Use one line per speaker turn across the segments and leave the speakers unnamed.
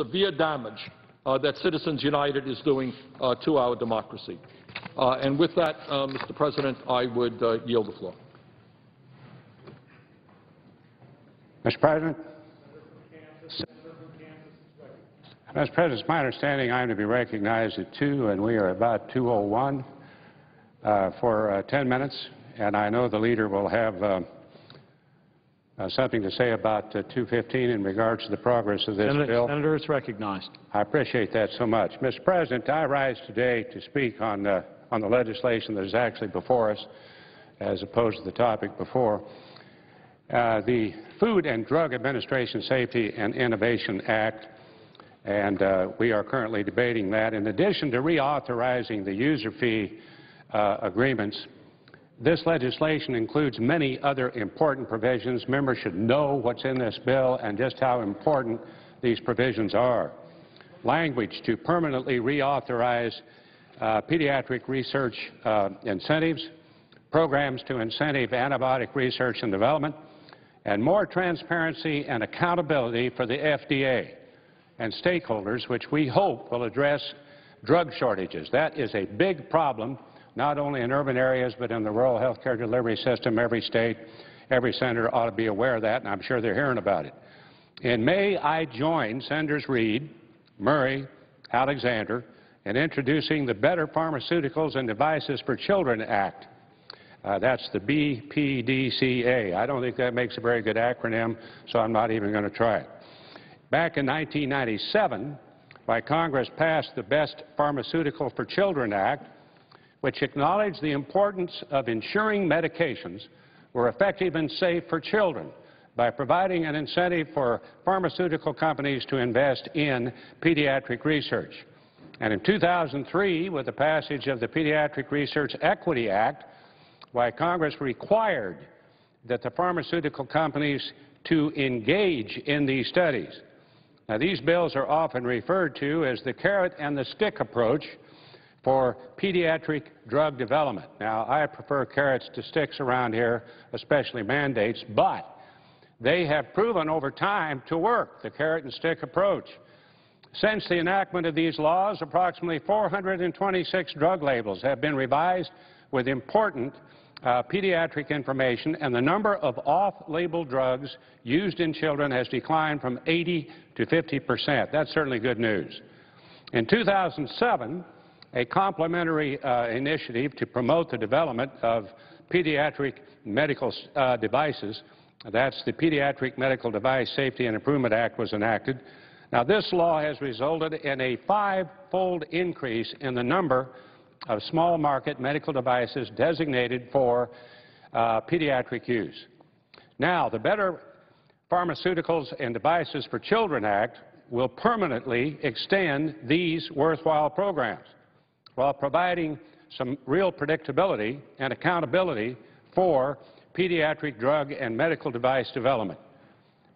severe damage uh, that Citizens United is doing uh, to our democracy. Uh, and with that, uh, Mr. President, I would uh, yield the floor.
Mr. President? Mr. President, it's my understanding I'm to be recognized at 2, and we are about 2.01 uh, for uh, 10 minutes, and I know the leader will have uh, something to say about uh, 215 in regards to the progress of this
Senator,
bill.
Senator is recognized.
I appreciate that so much. Mr. President, I rise today to speak on, uh, on the legislation that is actually before us, as opposed to the topic before. Uh, the Food and Drug Administration Safety and Innovation Act, and uh, we are currently debating that. In addition to reauthorizing the user fee uh, agreements, this legislation includes many other important provisions. Members should know what's in this bill and just how important these provisions are. Language to permanently reauthorize uh, pediatric research uh, incentives, programs to incentive antibiotic research and development, and more transparency and accountability for the FDA and stakeholders, which we hope will address drug shortages. That is a big problem, not only in urban areas, but in the rural health care delivery system. Every state, every senator ought to be aware of that, and I'm sure they're hearing about it. In May, I joined Senators Reed, Murray, Alexander in introducing the Better Pharmaceuticals and Devices for Children Act. Uh, that's the BPDCA. I don't think that makes a very good acronym, so I'm not even going to try it. Back in 1997, why Congress passed the Best Pharmaceutical for Children Act, which acknowledged the importance of ensuring medications were effective and safe for children by providing an incentive for pharmaceutical companies to invest in pediatric research. And in 2003, with the passage of the Pediatric Research Equity Act, why Congress required that the pharmaceutical companies to engage in these studies. Now, these bills are often referred to as the carrot and the stick approach for pediatric drug development. Now, I prefer carrots to sticks around here, especially mandates, but they have proven over time to work, the carrot and stick approach. Since the enactment of these laws, approximately 426 drug labels have been revised with important uh, pediatric information, and the number of off-label drugs used in children has declined from 80 to 50 percent. That's certainly good news. In 2007, a complementary uh, initiative to promote the development of pediatric medical uh, devices, that's the Pediatric Medical Device Safety and Improvement Act, was enacted. Now, this law has resulted in a five-fold increase in the number of small market medical devices designated for uh, pediatric use. Now, the Better Pharmaceuticals and Devices for Children Act will permanently extend these worthwhile programs while providing some real predictability and accountability for pediatric drug and medical device development.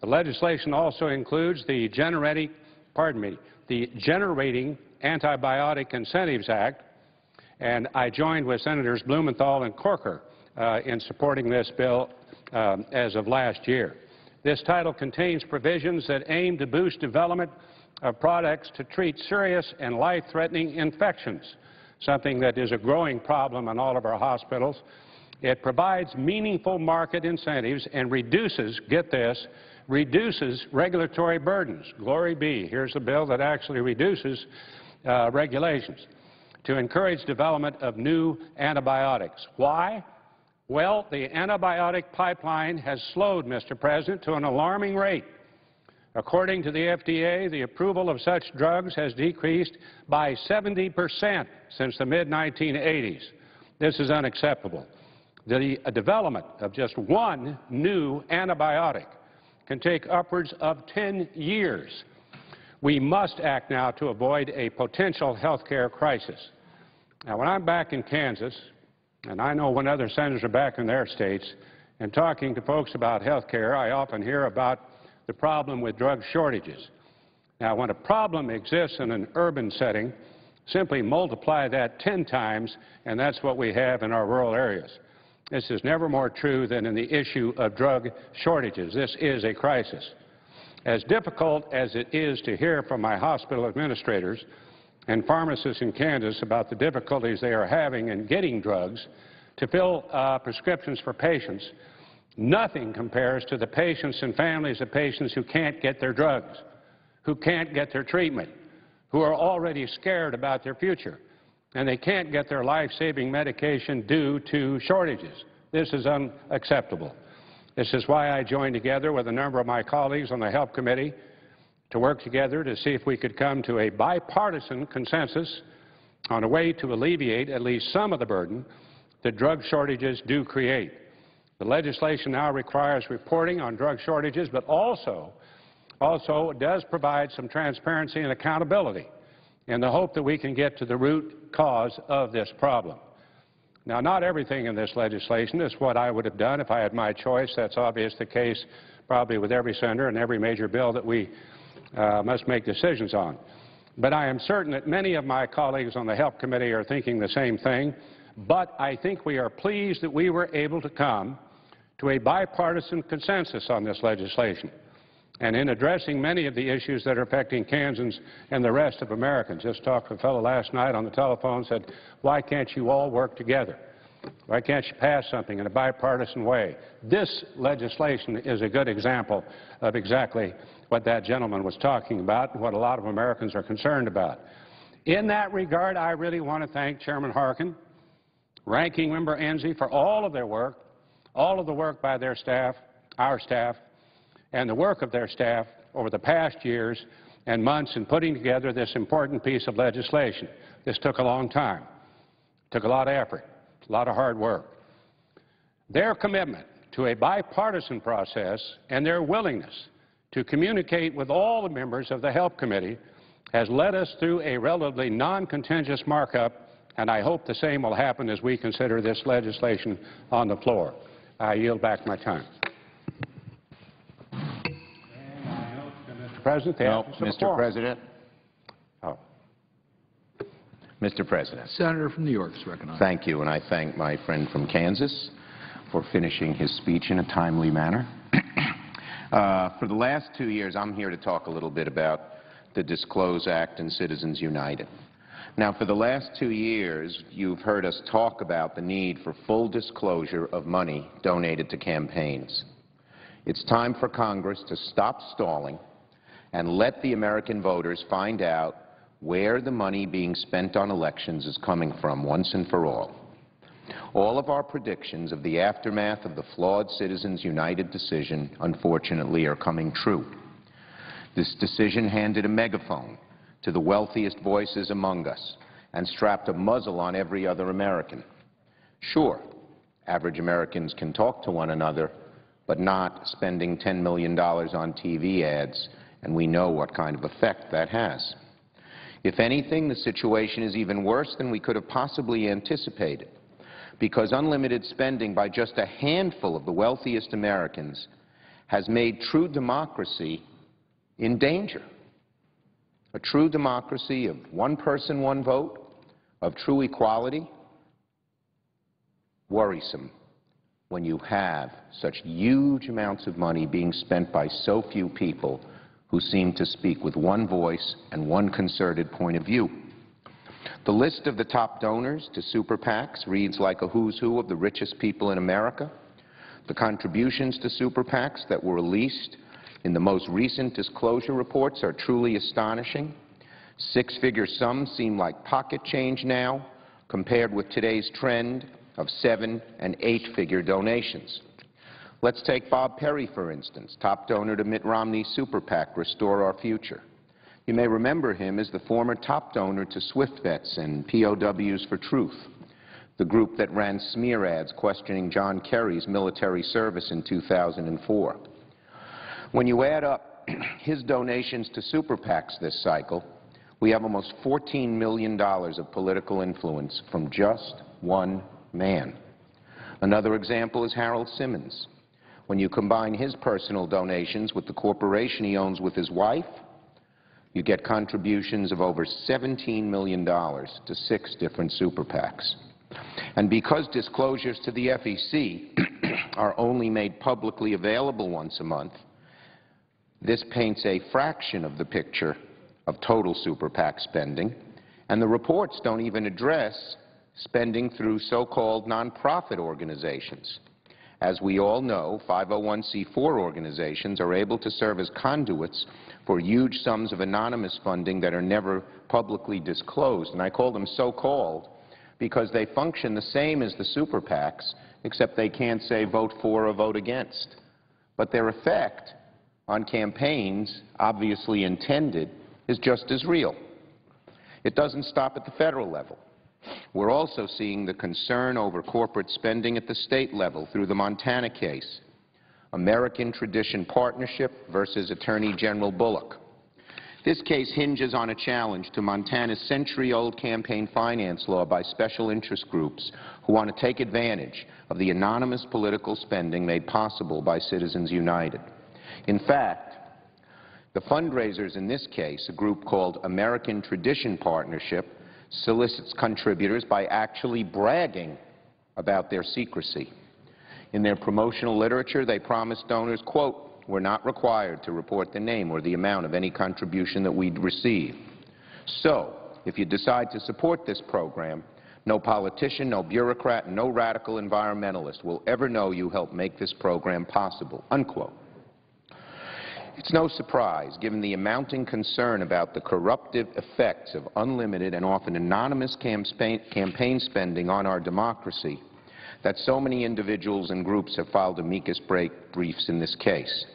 The legislation also includes the generating, pardon me, the Generating Antibiotic Incentives Act, and I joined with Senators Blumenthal and Corker uh, in supporting this bill um, as of last year. This title contains provisions that aim to boost development of products to treat serious and life-threatening infections, something that is a growing problem in all of our hospitals. It provides meaningful market incentives and reduces, get this, reduces regulatory burdens. Glory be. Here's a bill that actually reduces uh, regulations to encourage development of new antibiotics. Why? Well, the antibiotic pipeline has slowed, Mr. President, to an alarming rate. According to the FDA, the approval of such drugs has decreased by 70 percent since the mid-1980s. This is unacceptable. The development of just one new antibiotic can take upwards of 10 years. We must act now to avoid a potential health care crisis. Now, when I'm back in Kansas, and I know when other senators are back in their states, and talking to folks about health care, I often hear about the problem with drug shortages. Now, when a problem exists in an urban setting, simply multiply that 10 times, and that's what we have in our rural areas. This is never more true than in the issue of drug shortages. This is a crisis. As difficult as it is to hear from my hospital administrators and pharmacists in Kansas about the difficulties they are having in getting drugs to fill uh, prescriptions for patients, nothing compares to the patients and families of patients who can't get their drugs, who can't get their treatment, who are already scared about their future, and they can't get their life-saving medication due to shortages. This is unacceptable. This is why I joined together with a number of my colleagues on the Health Committee to work together to see if we could come to a bipartisan consensus on a way to alleviate at least some of the burden that drug shortages do create. The legislation now requires reporting on drug shortages, but also, also does provide some transparency and accountability in the hope that we can get to the root cause of this problem. Now, not everything in this legislation is what I would have done if I had my choice. That's obvious the case probably with every senator and every major bill that we uh, must make decisions on. But I am certain that many of my colleagues on the Health Committee are thinking the same thing. But I think we are pleased that we were able to come to a bipartisan consensus on this legislation and in addressing many of the issues that are affecting Kansans and the rest of Americans. Just talked to a fellow last night on the telephone said, why can't you all work together? Why can't you pass something in a bipartisan way? This legislation is a good example of exactly what that gentleman was talking about and what a lot of Americans are concerned about. In that regard, I really want to thank Chairman Harkin, Ranking Member Enzi for all of their work, all of the work by their staff, our staff, and the work of their staff over the past years and months in putting together this important piece of legislation. This took a long time, took a lot of effort, a lot of hard work. Their commitment to a bipartisan process and their willingness to communicate with all the members of the HELP Committee has led us through a relatively non-contentious markup, and I hope the same will happen as we consider this legislation on the floor. I yield back my time. Mr. President, the
No,
absence of a
Mr.
quorum.
President.
Oh.
Mr. President,
Senator from New York is recognized.
thank you, and I thank my friend from Kansas for finishing his speech in a timely manner. Uh, For the last two years, I'm here to talk a little bit about the Disclose Act and Citizens United. Now, for the last two years, you've heard us talk about the need for full disclosure of money donated to campaigns. It's time for Congress to stop stalling and let the American voters find out where the money being spent on elections is coming from once and for all. All of our predictions of the aftermath of the flawed Citizens United decision, unfortunately, are coming true. This decision handed a megaphone to the wealthiest voices among us and strapped a muzzle on every other American. Sure, average Americans can talk to one another, but not spending $10 million on TV ads, and we know what kind of effect that has. If anything, the situation is even worse than we could have possibly anticipated, because unlimited spending by just a handful of the wealthiest Americans has made true democracy in danger. A true democracy of one person, one vote, of true equality, worrisome when you have such huge amounts of money being spent by so few people who seem to speak with one voice and one concerted point of view. The list of the top donors to super PACs reads like a who's who of the richest people in America. The contributions to super PACs that were released in the most recent disclosure reports are truly astonishing. Six-figure sums seem like pocket change now compared with today's trend of seven and eight-figure donations. Let's take Bob Perry, for instance, top donor to Mitt Romney's super PAC, Restore Our Future. You may remember him as the former top donor to SWIFT vets and POWs for Truth, the group that ran smear ads questioning John Kerry's military service in 2004. When you add up his donations to super PACs this cycle, we have almost $14 million of political influence from just one man. Another example is Harold Simmons. When you combine his personal donations with the corporation he owns with his wife, you get contributions of over $17 million to six different super PACs. And because disclosures to the FEC are only made publicly available once a month, This paints a fraction of the picture of total super PAC spending, and the reports don't even address spending through so-called nonprofit organizations. As we all know, 501c4 organizations are able to serve as conduits for huge sums of anonymous funding that are never publicly disclosed. And I call them so-called because they function the same as the super PACs, except they can't say vote for or vote against. But their effect on campaigns, obviously intended, is just as real. It doesn't stop at the federal level. We're also seeing the concern over corporate spending at the state level through the Montana case, American Tradition Partnership versus Attorney General Bullock. This case hinges on a challenge to Montana's century-old campaign finance law by special interest groups who want to take advantage of the anonymous political spending made possible by Citizens United. In fact, the fundraisers in this case, a group called American Tradition Partnership, solicits contributors by actually bragging about their secrecy. In their promotional literature, they promise donors, quote, we're not required to report the name or the amount of any contribution that we receive. So, if you decide to support this program, no politician, no bureaucrat, no radical environmentalist will ever know you helped make this program possible, unquote. It's no surprise, given the amounting concern about the corruptive effects of unlimited and often anonymous campaign spending on our democracy, that so many individuals and groups have filed amicus briefs in this case,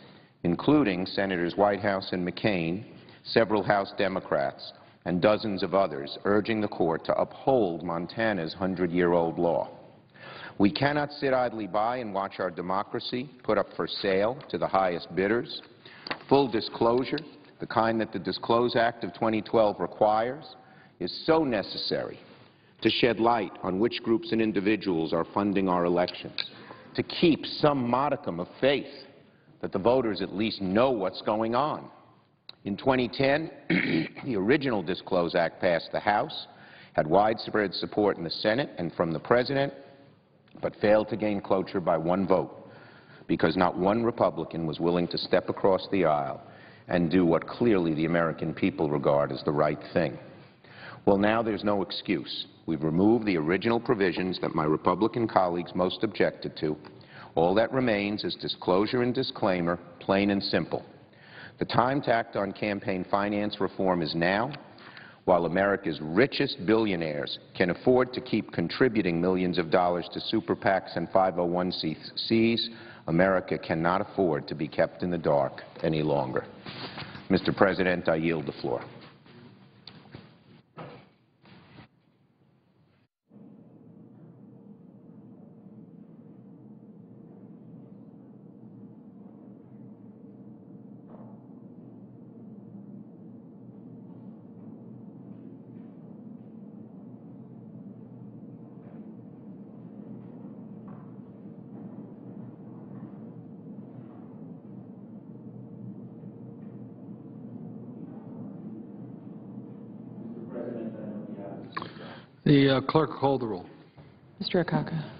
including Senators Whitehouse and McCain, several House Democrats, and dozens of others, urging the court to uphold Montana's 100-year-old law. We cannot sit idly by and watch our democracy put up for sale to the highest bidders, Full disclosure, the kind that the Disclose Act of 2012 requires, is so necessary to shed light on which groups and individuals are funding our elections, to keep some modicum of faith that the voters at least know what's going on. In 2010, the original Disclose Act passed the House, had widespread support in the Senate and from the President, but failed to gain cloture by one vote because not one Republican was willing to step across the aisle and do what clearly the American people regard as the right thing. Well, now there's no excuse. We've removed the original provisions that my Republican colleagues most objected to. All that remains is disclosure and disclaimer, plain and simple. The time to act on campaign finance reform is now, while America's richest billionaires can afford to keep contributing millions of dollars to super PACs and 501cs, America cannot afford to be kept in the dark any longer. Mr. President, I yield the floor.
The uh, clerk call the roll.
Mr. Akaka.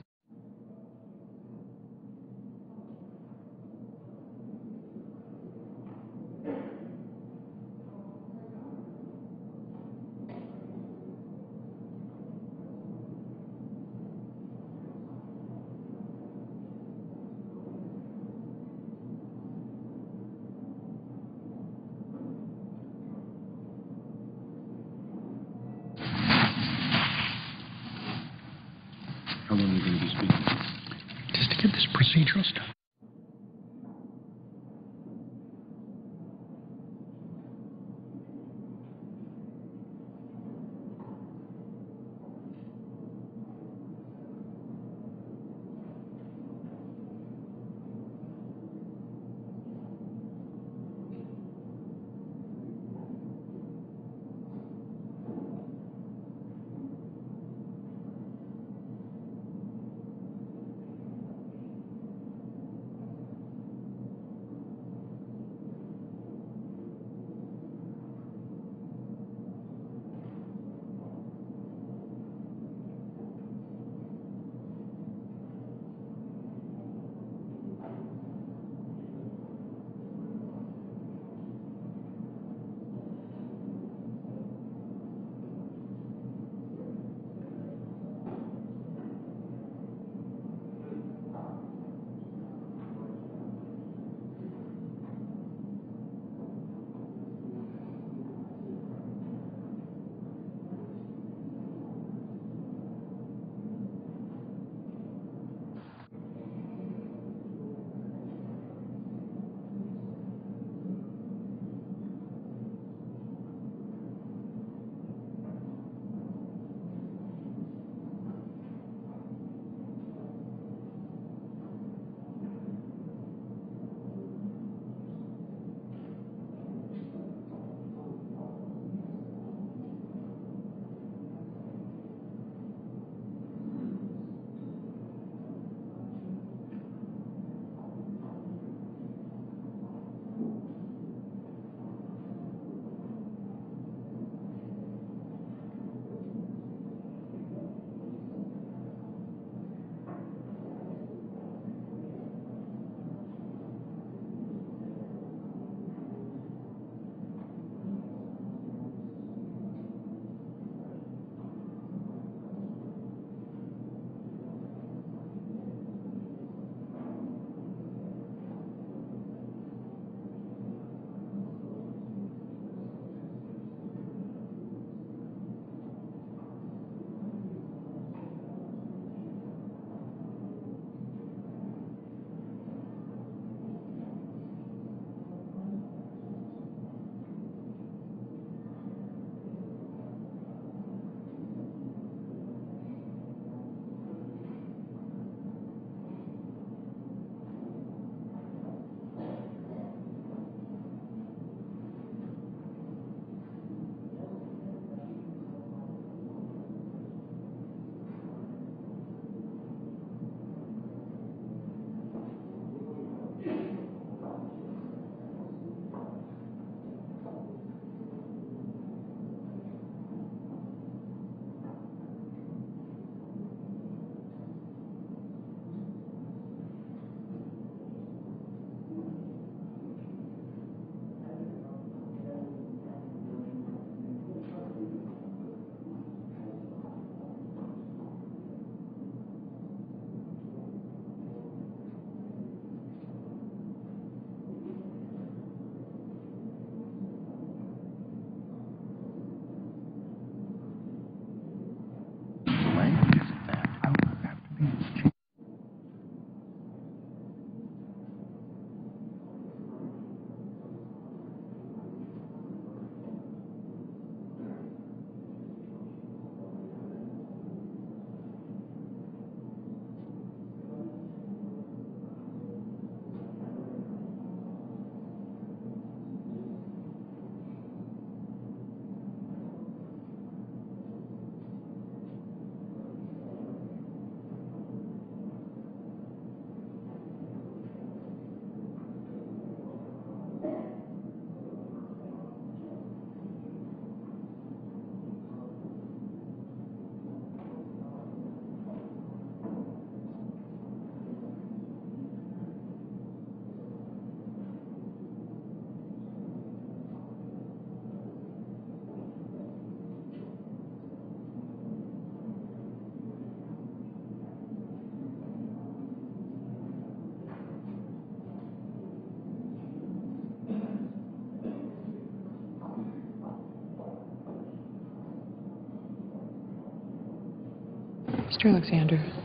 Mr. Alexander.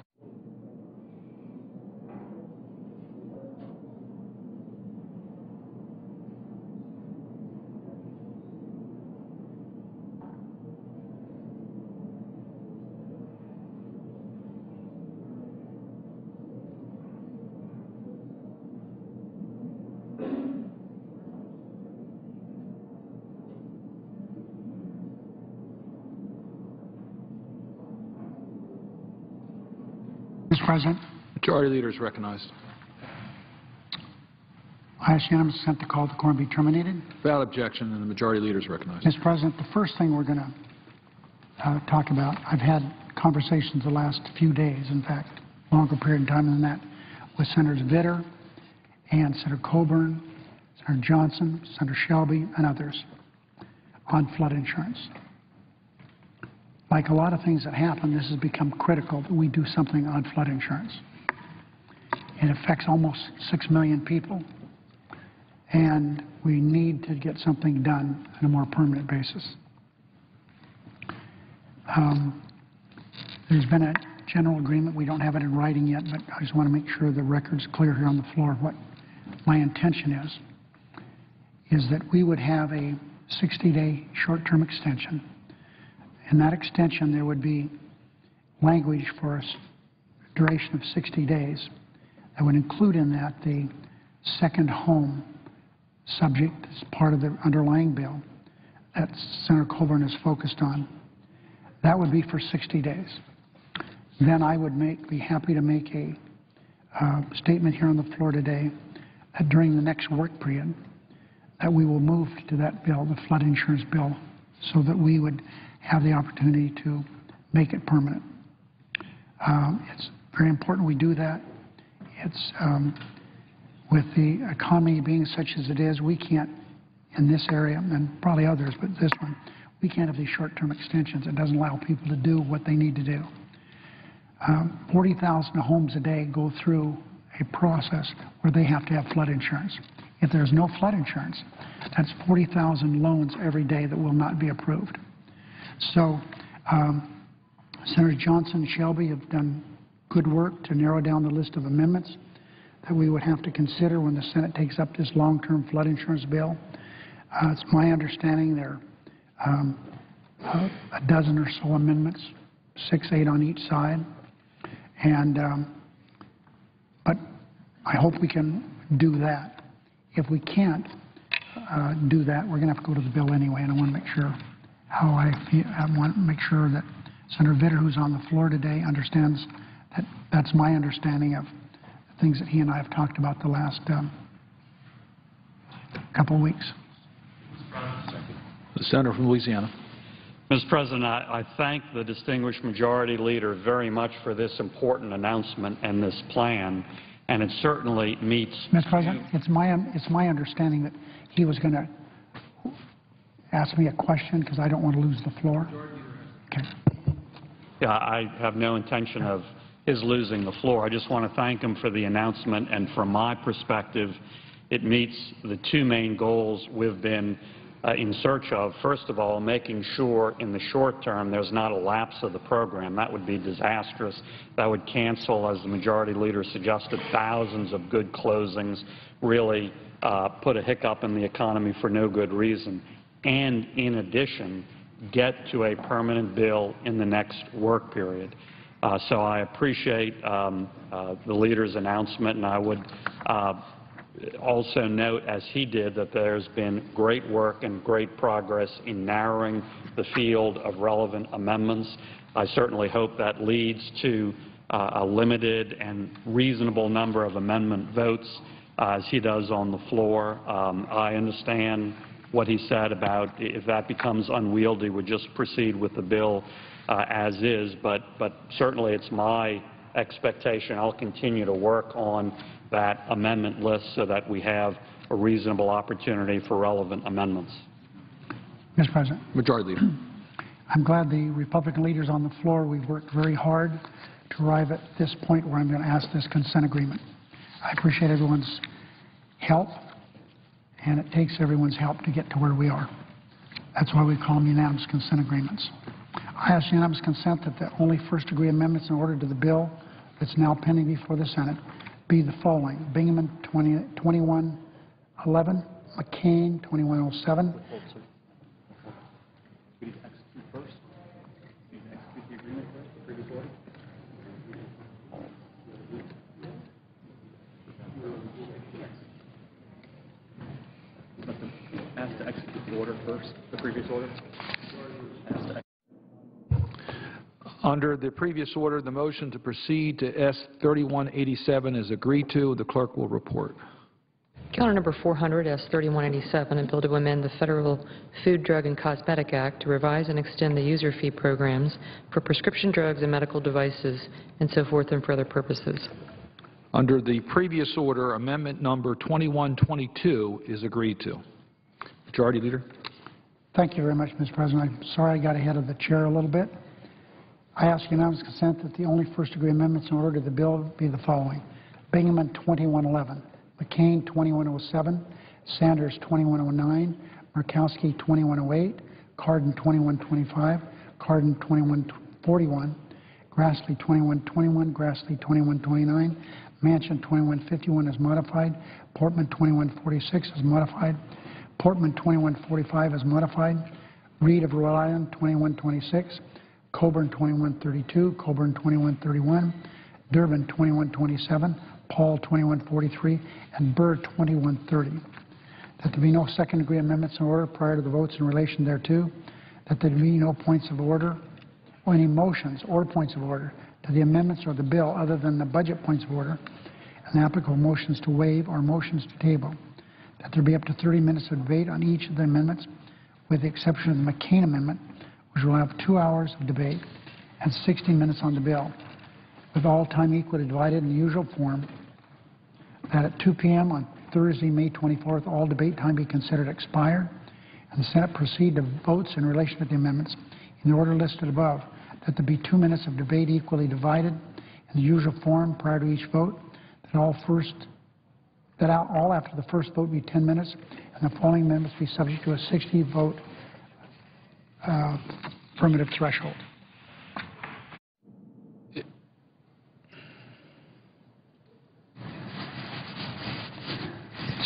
Mr. President,
Majority Leader is recognized.
I ask unanimous consent the call to quorum be terminated.
Without objection, and the Majority Leader is recognized.
Mr. President, the first thing we're going to uh, talk about, I've had conversations the last few days, in fact, longer period of time than that, with Senators Vitter and Senator Coburn, Senator Johnson, Senator Shelby, and others on flood insurance. Like a lot of things that happen, this has become critical that we do something on flood insurance. It affects almost 6 million people, and we need to get something done on a more permanent basis. Um, There's been a general agreement, we don't have it in writing yet, but I just want to make sure the record's clear here on the floor what my intention is, is that we would have a 60-day short-term extension. In that extension, there would be language for a duration of 60 days that would include in that the second home subject as part of the underlying bill that Senator Coburn is focused on. That would be for 60 days. Then I would make, be happy to make a uh, statement here on the floor today that during the next work period, that we will move to that bill, the flood insurance bill, so that we would have the opportunity to make it permanent. Um, It's very important we do that. It's, um, with the economy being such as it is, we can't, in this area, and probably others, but this one, we can't have these short-term extensions. It doesn't allow people to do what they need to do. Um, 40,000 homes a day go through a process where they have to have flood insurance. If there's no flood insurance, that's 40,000 loans every day that will not be approved. So um, Senator Johnson and Shelby have done good work to narrow down the list of amendments that we would have to consider when the Senate takes up this long-term flood insurance bill. Uh, It's my understanding there are um, a a dozen or so amendments, six, eight on each side. And, um, but I hope we can do that. If we can't uh, do that, we're going to have to go to the bill anyway, and I want to make sure how I feel, I want to make sure that Senator Vitter, who's on the floor today, understands that that's my understanding of the things that he and I have talked about the last um, couple of weeks.
The Senator from Louisiana.
Mr. President, I I thank the distinguished majority leader very much for this important announcement and this plan, and it certainly meets...
Mr. President, it's my, it's my understanding that he was going to ask me a question because I don't want to lose the floor. Okay.
Yeah, I have no intention of his losing the floor. I just want to thank him for the announcement, and from my perspective, it meets the two main goals we've been uh, in search of. First of all, making sure in the short term there's not a lapse of the program. That would be disastrous. That would cancel, as the majority leader suggested, thousands of good closings, really uh, put a hiccup in the economy for no good reason. And in addition, get to a permanent bill in the next work period. Uh, So I appreciate um, uh, the leader's announcement, and I would uh, also note, as he did, that there's been great work and great progress in narrowing the field of relevant amendments. I certainly hope that leads to uh, a limited and reasonable number of amendment votes, uh, as he does on the floor. Um, I understand what he said about if that becomes unwieldy, we just proceed with the bill uh, as is, but, but certainly it's my expectation, I'll continue to work on that amendment list so that we have a reasonable opportunity for relevant amendments.
Mr. President,
Majority Leader.
I'm glad the Republican leaders on the floor, we've worked very hard to arrive at this point where I'm going to ask this consent agreement. I appreciate everyone's help, and it takes everyone's help to get to where we are. That's why we call them unanimous consent agreements. I ask unanimous consent that the only first-degree amendments in order to the bill that's now pending before the Senate be the following. Bingaman 20 2111, McCain 2107,
the order first, the previous order.
Under the previous order, the motion to proceed to S 3187 is agreed to. The clerk will report.
Calendar number 400, S 3187, a bill to amend the Federal Food, Drug, and Cosmetic Act to revise and extend the user fee programs for prescription drugs and medical devices and so forth and for other purposes.
Under the previous order, amendment number 2122 is agreed to. Majority Leader?
Thank you very much, Mr. President. I'm sorry I got ahead of the chair a little bit. I ask unanimous consent that the only first-degree amendments in order to the bill be the following. Bingaman 2111, McCain 2107, Sanders 2109, Murkowski 2108, Cardin 2125, Cardin 2141, Grassley 2121, Grassley 2129, Manchin 2151 as modified, Portman 2146 as modified, Portman 2145 as modified, Reed of Rhode Island 2126, Coburn 2132, Coburn 2131, Durbin 2127, Paul 2143, and Burr 2130. That there be no second-degree amendments in order prior to the votes in relation thereto, that there be no points of order or any motions or points of order to the amendments or the bill other than the budget points of order, and applicable motions to waive or motions to table. That there be up to 30 minutes of debate on each of the amendments, with the exception of the McCain amendment, which will have two hours of debate and 60 minutes on the bill, with all time equally divided in the usual form, that at 2 p.m. on Thursday, May 24th, all debate time be considered expired, and the Senate proceed to votes in relation to the amendments in the order listed above, that there be two minutes of debate equally divided in the usual form prior to each vote, that all first, that all after the first vote be 10 minutes, and the following amendments be subject to a 60-vote uh, affirmative threshold.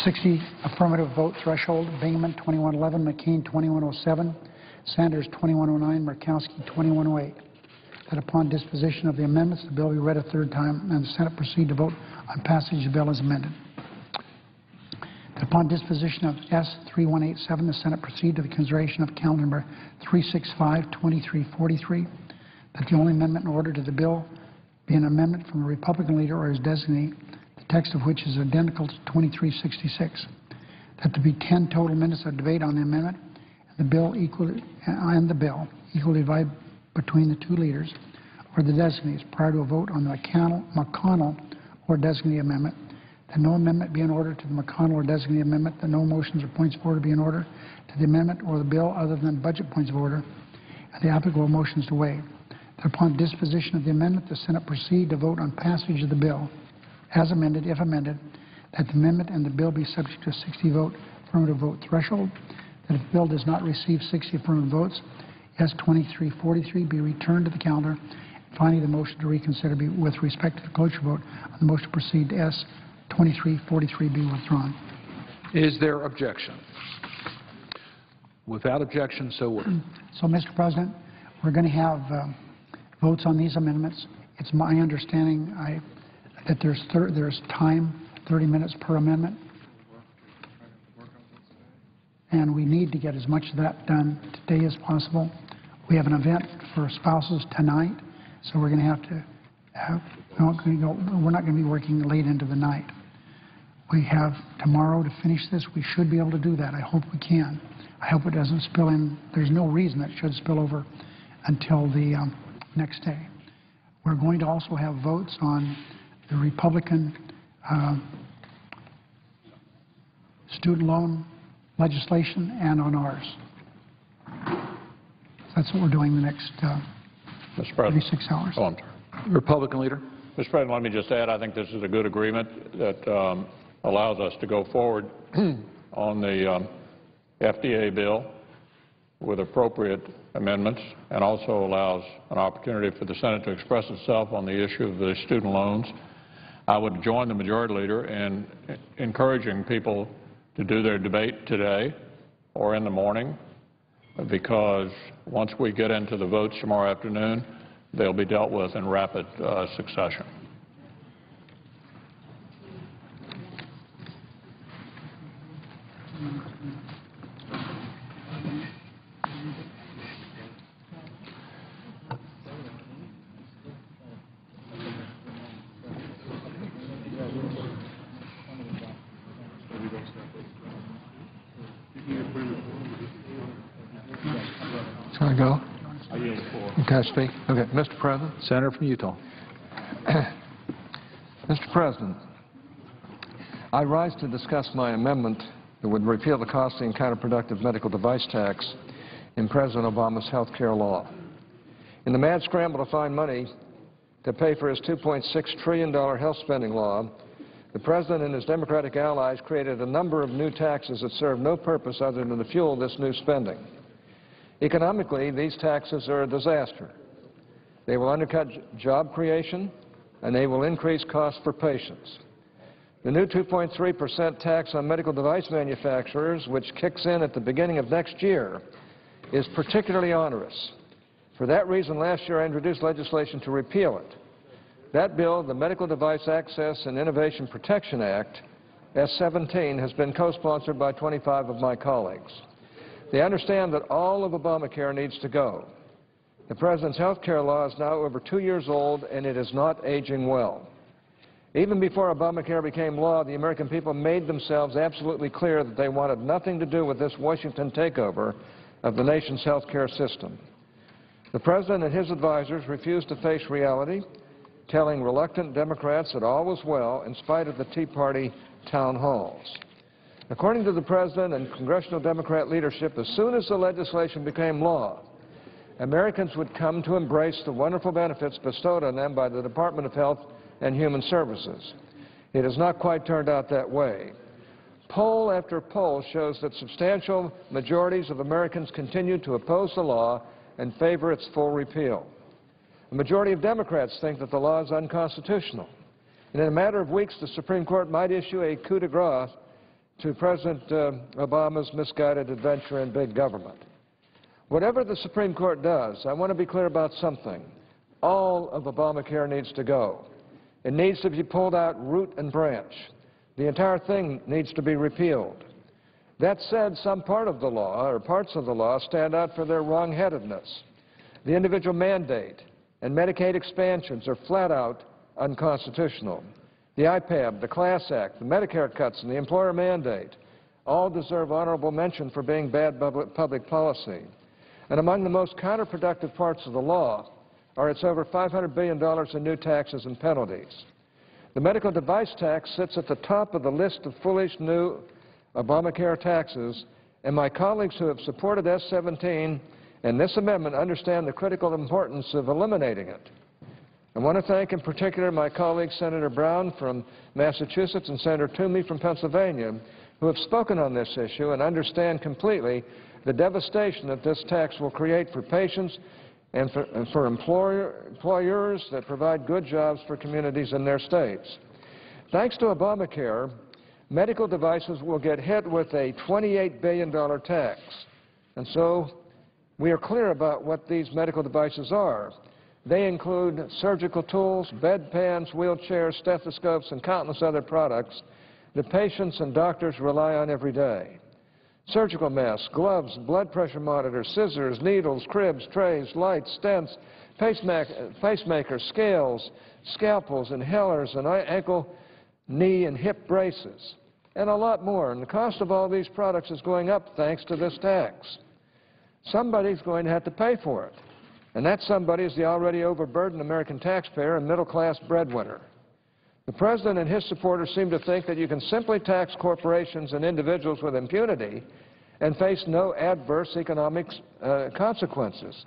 60 affirmative vote threshold, Bingaman 2111, McCain 2107, Sanders 2109, Murkowski 2108. That upon disposition of the amendments, the bill be read a third time and the Senate proceed to vote on passage of the bill as amended. Upon disposition of S 3187, the Senate proceed to the consideration of calendar number 365, 2343. That the only amendment in order to the bill be an amendment from a Republican leader or his designee, the text of which is identical to 2366. That there be 10 total minutes of debate on the amendment, and the bill equally, and the bill equally divided between the two leaders or the designees prior to a vote on the McConnell or designee amendment. That no amendment be in order to the McConnell or designee amendment. That no motions or points of order be in order to the amendment or the bill other than budget points of order, and the applicable motions to waive. That upon disposition of the amendment, the Senate proceed to vote on passage of the bill as amended, if amended, that the amendment and the bill be subject to a 60-vote affirmative vote threshold, that if the bill does not receive 60 affirmative votes, S 2343 be returned to the calendar. Finally, the motion to reconsider be with respect to the cloture vote on the motion to proceed to S 2343 be withdrawn.
Is there objection? Without objection, so ordered.
So, Mr. President, we're going to have um, votes on these amendments. It's my understanding I- that there's thir- there's time, 30 minutes per amendment, and we need to get as much of that done today as possible. We have an event for spouses tonight, so we're going to have to have, we're not going to go- we're not going to be working late into the night. We have tomorrow to finish this. We should be able to do that. I hope we can. I hope it doesn't spill in. There's no reason it should spill over until the um, next day. We're going to also have votes on the Republican uh, student loan legislation and on ours. That's what we're doing the next uh,
Mr. President.
36 hours.
Oh, I'm sorry.
Republican Leader?
Mr. President, let me just add, I think this is a good agreement that um, allows us to go forward on the um, FDA bill. with appropriate amendments and also allows an opportunity for the Senate to express itself on the issue of the student loans. I would join the majority leader in encouraging people to do their debate today or in the morning because once we get into the votes tomorrow afternoon, they'll be dealt with in rapid uh, succession.
Shall I go? Can I speak? Okay, Mr. President.
Senator from Utah.
Mr. President, I rise to discuss my amendment that would repeal the costly and counterproductive medical device tax in President Obama's health care law. In the mad scramble to find money to pay for his $2.6 trillion health spending law, the President and his Democratic allies created a number of new taxes that serve no purpose other than to fuel this new spending. Economically, these taxes are a disaster. They will undercut job creation, and they will increase costs for patients. The new 2.3 percent tax on medical device manufacturers, which kicks in at the beginning of next year, is particularly onerous. For that reason, last year I introduced legislation to repeal it. That bill, the Medical Device Access and Innovation Protection Act, S-17, has been co-sponsored by 25 of my colleagues. They understand that all of Obamacare needs to go. The President's health care law is now over two years old, and it is not aging well. Even before Obamacare became law, the American people made themselves absolutely clear that they wanted nothing to do with this Washington takeover of the nation's health care system. The President and his advisers refused to face reality, telling reluctant Democrats that all was well in spite of the Tea Party town halls. According to the President and congressional Democrat leadership, as soon as the legislation became law, Americans would come to embrace the wonderful benefits bestowed on them by the Department of Health and Human Services. It has not quite turned out that way. Poll after poll shows that substantial majorities of Americans continue to oppose the law and favor its full repeal. A majority of Democrats think that the law is unconstitutional. And in a matter of weeks, the Supreme Court might issue a coup de grace to President uh, Obama's misguided adventure in big government. Whatever the Supreme Court does, I want to be clear about something. All of Obamacare needs to go. It needs to be pulled out root and branch. The entire thing needs to be repealed. That said, some part of the law, or parts of the law, stand out for their wrongheadedness. The individual mandate and Medicaid expansions are flat out unconstitutional. The IPAB, the Class Act, the Medicare cuts, and the employer mandate all deserve honorable mention for being bad public policy. And among the most counterproductive parts of the law are its over $500 billion in new taxes and penalties. The medical device tax sits at the top of the list of foolish new Obamacare taxes, and my colleagues who have supported S-17 and this amendment understand the critical importance of eliminating it. I want to thank in particular my colleague Senator Brown from Massachusetts and Senator Toomey from Pennsylvania who have spoken on this issue and understand completely the devastation that this tax will create for patients and for, and for employer, employers that provide good jobs for communities in their states. Thanks to Obamacare, medical devices will get hit with a $28 billion tax. And so we are clear about what these medical devices are. They include surgical tools, bedpans, wheelchairs, stethoscopes, and countless other products that patients and doctors rely on every day. Surgical masks, gloves, blood pressure monitors, scissors, needles, cribs, trays, lights, stents, pacemakers, scales, scalpels, inhalers, and ankle, knee, and hip braces, and a lot more. And the cost of all these products is going up thanks to this tax. Somebody's going to have to pay for it. And that somebody is the already overburdened American taxpayer and middle-class breadwinner. The President and his supporters seem to think that you can simply tax corporations and individuals with impunity and face no adverse economic uh, consequences.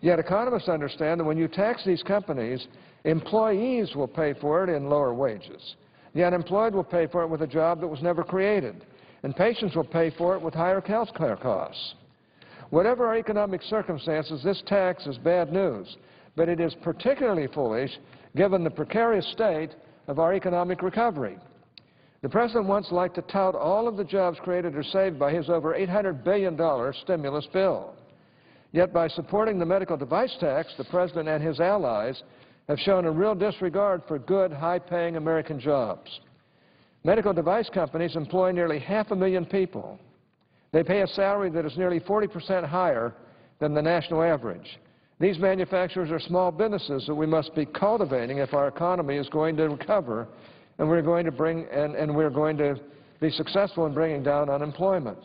Yet economists understand that when you tax these companies, employees will pay for it in lower wages. The unemployed will pay for it with a job that was never created. And patients will pay for it with higher health care costs. Whatever our economic circumstances, this tax is bad news, but it is particularly foolish given the precarious state of our economic recovery. The President once liked to tout all of the jobs created or saved by his over $800 billion stimulus bill. Yet by supporting the medical device tax, the President and his allies have shown a real disregard for good, high-paying American jobs. Medical device companies employ nearly half a million people. They pay a salary that is nearly 40 percent higher than the national average. These manufacturers are small businesses that we must be cultivating if our economy is going to recover and we're going to bring and, and we're going to be successful in bringing down unemployment.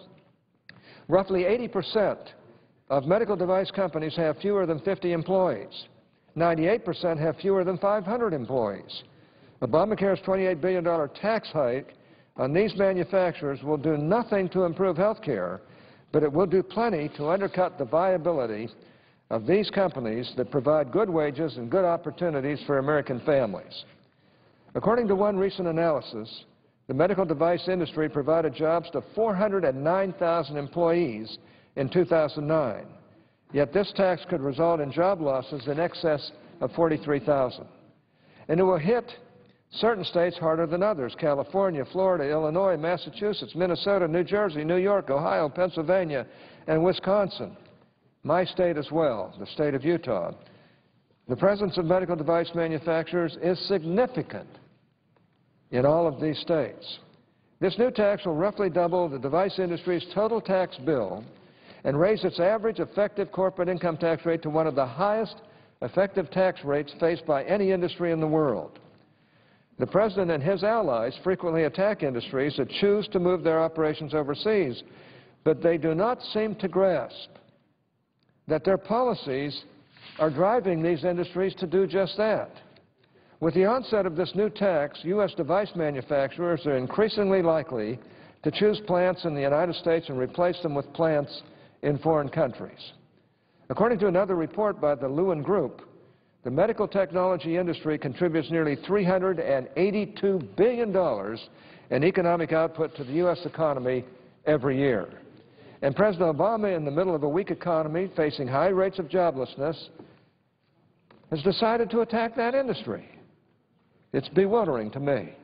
Roughly 80 percent of medical device companies have fewer than 50 employees. 98 percent have fewer than 500 employees. Obamacare's $28 billion tax hike on these manufacturers will do nothing to improve health care, but it will do plenty to undercut the viability of these companies that provide good wages and good opportunities for American families. According to one recent analysis, the medical device industry provided jobs to 409,000 employees in 2009. Yet this tax could result in job losses in excess of 43,000. And it will hit certain states harder than others, California, Florida, Illinois, Massachusetts, Minnesota, New Jersey, New York, Ohio, Pennsylvania, and Wisconsin. My state as well, the state of Utah. The presence of medical device manufacturers is significant in all of these states. This new tax will roughly double the device industry's total tax bill and raise its average effective corporate income tax rate to one of the highest effective tax rates faced by any industry in the world. The President and his allies frequently attack industries that choose to move their operations overseas, but they do not seem to grasp that their policies are driving these industries to do just that. With the onset of this new tax, U.S. device manufacturers are increasingly likely to choose plants in the United States and replace them with plants in foreign countries. According to another report by the Lewin Group, the medical technology industry contributes nearly $382 billion in economic output to the U.S. economy every year. And President Obama, in the middle of a weak economy facing high rates of joblessness, has decided to attack that industry. It's bewildering to me.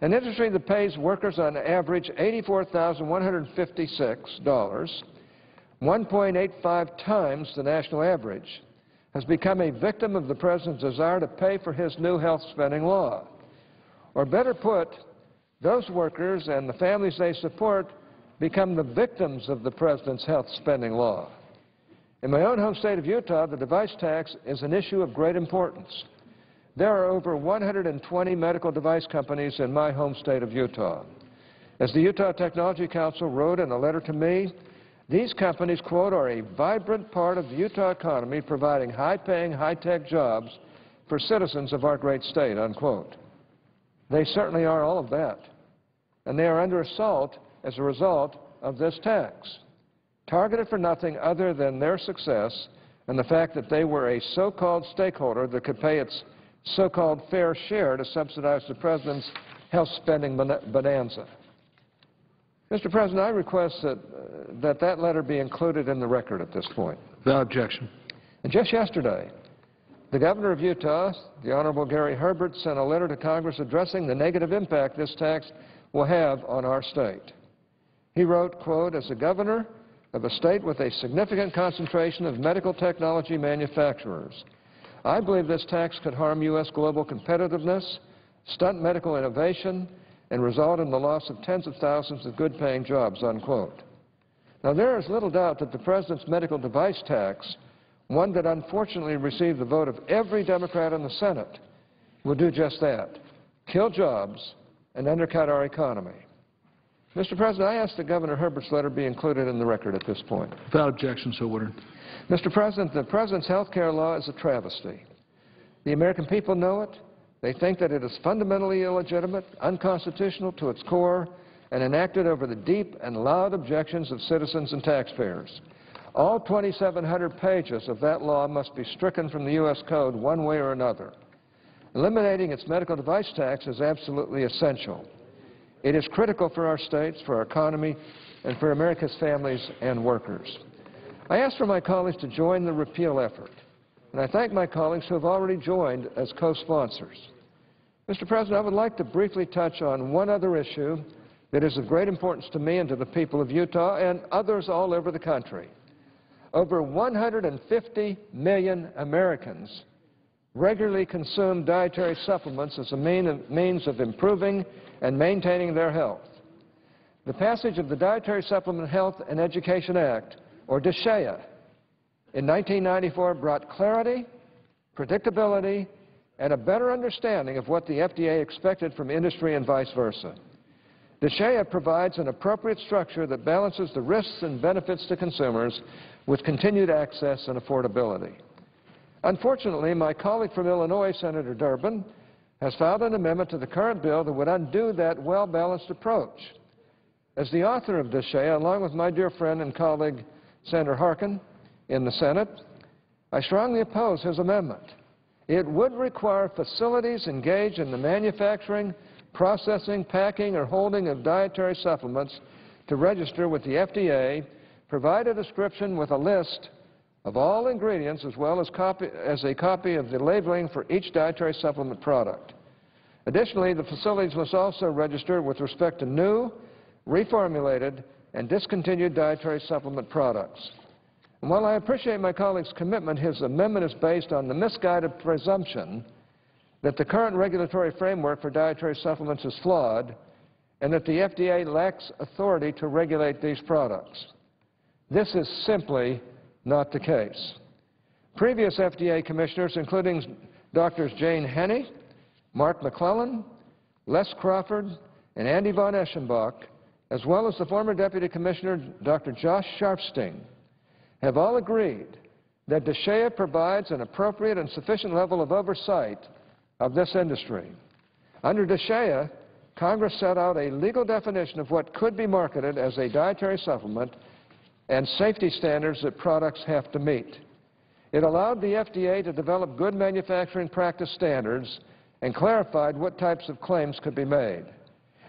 An industry that pays workers on average $84,156, 1.85 times the national average, has become a victim of the President's desire to pay for his new health spending law. Or better put, those workers and the families they support become the victims of the President's health spending law. In my own home state of Utah, the device tax is an issue of great importance. There are over 120 medical device companies in my home state of Utah. As the Utah Technology Council wrote in a letter to me, these companies, quote, are a vibrant part of the Utah economy providing high-paying, high-tech jobs for citizens of our great state, unquote. They certainly are all of that. And they are under assault as a result of this tax, targeted for nothing other than their success and the fact that they were a so-called stakeholder that could pay its so-called fair share to subsidize the President's health spending bonanza. Mr. President, I request that, uh, that that letter be included in the record at this point.
Without objection.
And just yesterday, the governor of Utah, the Honorable Gary Herbert, sent a letter to Congress addressing the negative impact this tax will have on our state. He wrote, quote, as a governor of a state with a significant concentration of medical technology manufacturers, I believe this tax could harm U.S. global competitiveness, stunt medical innovation, and result in the loss of tens of thousands of good-paying jobs, unquote. Now, there is little doubt that the President's medical device tax, one that unfortunately received the vote of every Democrat in the Senate, will do just that, kill jobs and undercut our economy. Mr. President, I ask that Governor Herbert's letter be included in the record at this point.
Without objection, so ordered.
Mr. President, the President's health care law is a travesty. The American people know it. They think that it is fundamentally illegitimate, unconstitutional to its core, and enacted over the deep and loud objections of citizens and taxpayers. All 2,700 pages of that law must be stricken from the U.S. Code one way or another. Eliminating its medical device tax is absolutely essential. It is critical for our states, for our economy, and for America's families and workers. I ask for my colleagues to join the repeal effort, and I thank my colleagues who have already joined as co-sponsors. Mr. President, I would like to briefly touch on one other issue that is of great importance to me and to the people of Utah and others all over the country. Over 150 million Americans regularly consume dietary supplements as a means of improving and maintaining their health. The passage of the Dietary Supplement Health and Education Act, or DSHEA, in 1994 brought clarity, predictability, and a better understanding of what the FDA expected from industry and vice versa. DSHEA provides an appropriate structure that balances the risks and benefits to consumers with continued access and affordability. Unfortunately, my colleague from Illinois, Senator Durbin, has filed an amendment to the current bill that would undo that well-balanced approach. As the author of DSHEA, along with my dear friend and colleague Senator Harkin in the Senate, I strongly oppose his amendment. It would require facilities engaged in the manufacturing, processing, packing, or holding of dietary supplements to register with the FDA, provide a description with a list of all ingredients as well as, copy, as a copy of the labeling for each dietary supplement product. Additionally, the facilities must also register with respect to new, reformulated, and discontinued dietary supplement products. And while I appreciate my colleague's commitment, his amendment is based on the misguided presumption that the current regulatory framework for dietary supplements is flawed and that the FDA lacks authority to regulate these products. This is simply not the case. Previous FDA commissioners, including Drs. Jane Henney, Mark McClellan, Les Crawford, and Andy von Eschenbach, as well as the former Deputy Commissioner, Dr. Josh Sharfstein, have all agreed that DSHEA provides an appropriate and sufficient level of oversight of this industry. Under DSHEA, Congress set out a legal definition of what could be marketed as a dietary supplement and safety standards that products have to meet. It allowed the FDA to develop good manufacturing practice standards and clarified what types of claims could be made.